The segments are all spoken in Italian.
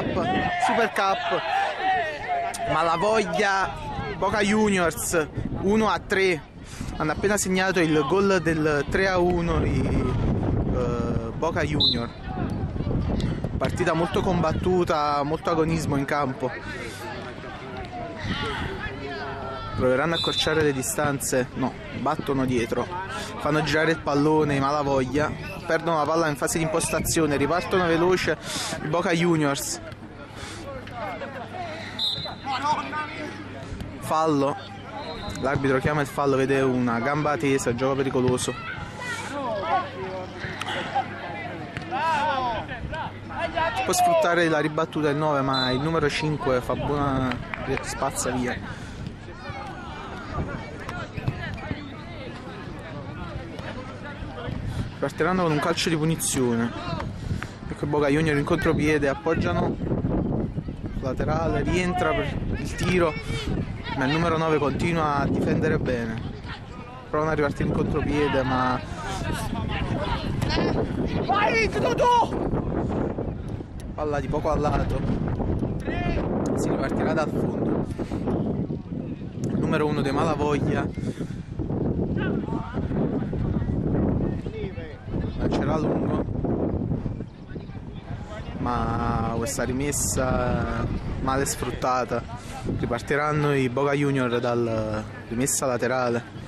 Super Cup. Malavoglia Boca Juniors 1 a 3 hanno appena segnato il gol del 3 a 1 i uh, Boca Junior. Partita molto combattuta molto agonismo in campo. Proveranno a accorciare le distanze? No, battono dietro. Fanno girare il pallone Malavoglia perdono la palla in fase di impostazione ripartono veloce Boca Juniors. Fallo. L'arbitro chiama il fallo vede una gamba tesa gioco pericoloso. Può sfruttare la ribattuta del 9 ma il numero 5 fa buona spazza via partiranno con un calcio di punizione. Ecco Boca Junior in contropiede appoggiano. Laterale rientra per il tiro ma il numero 9 continua a difendere bene. Provano a ripartire in contropiede ma vai palla di poco a lato. Si ripartirà dal fondo. Il numero 1 dei Malavoglia lancerà lungo. Ma questa rimessa male sfruttata. Ripartiranno i Boca Junior dal rimessa laterale.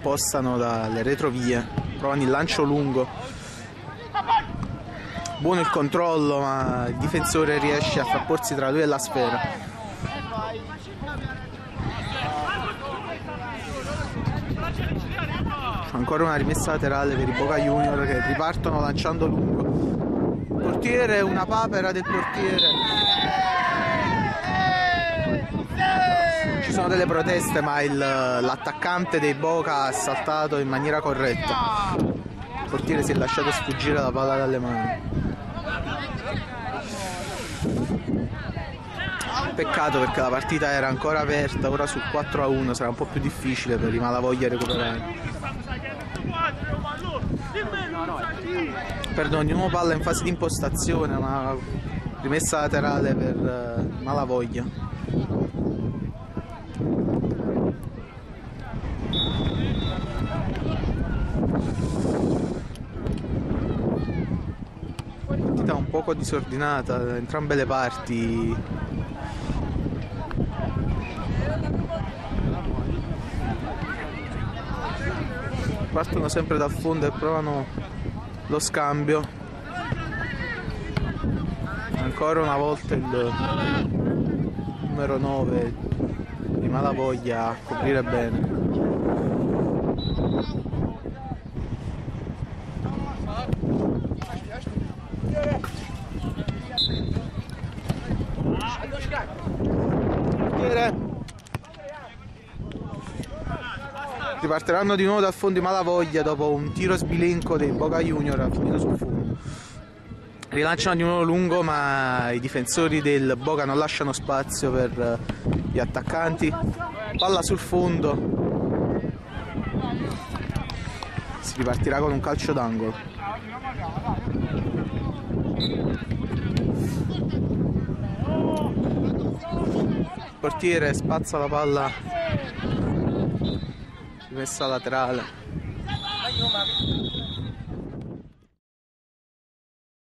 Postano dalle retrovie. Provano il lancio lungo. Buono il controllo ma il difensore riesce a frapporsi tra lui e la sfera ancora una rimessa laterale per i Boca Junior che ripartono lanciando lungo. Portiere una papera del portiere. Ci sono delle proteste ma l'attaccante dei Boca ha saltato in maniera corretta. Il portiere si è lasciato sfuggire la palla dalle mani. Peccato perché la partita era ancora aperta ora sul 4 a 1 sarà un po' più difficile per i Malavoglia recuperare Perdono, di nuovo palla in fase di impostazione, ma rimessa laterale per uh, Malavoglia. Partita un poco disordinata da entrambe le parti. Partono sempre dal fondo e provano lo scambio. Ancora una volta il numero 9 di Malavoglia a coprire bene Riparteranno di nuovo dal fondo di Malavoglia dopo un tiro sbilenco dei Boca Junior finito sul fondo. Rilanciano di nuovo lungo ma i difensori del Boca non lasciano spazio per gli attaccanti. Palla sul fondo. Si ripartirà con un calcio d'angolo. Il portiere spazza la palla rimessa laterale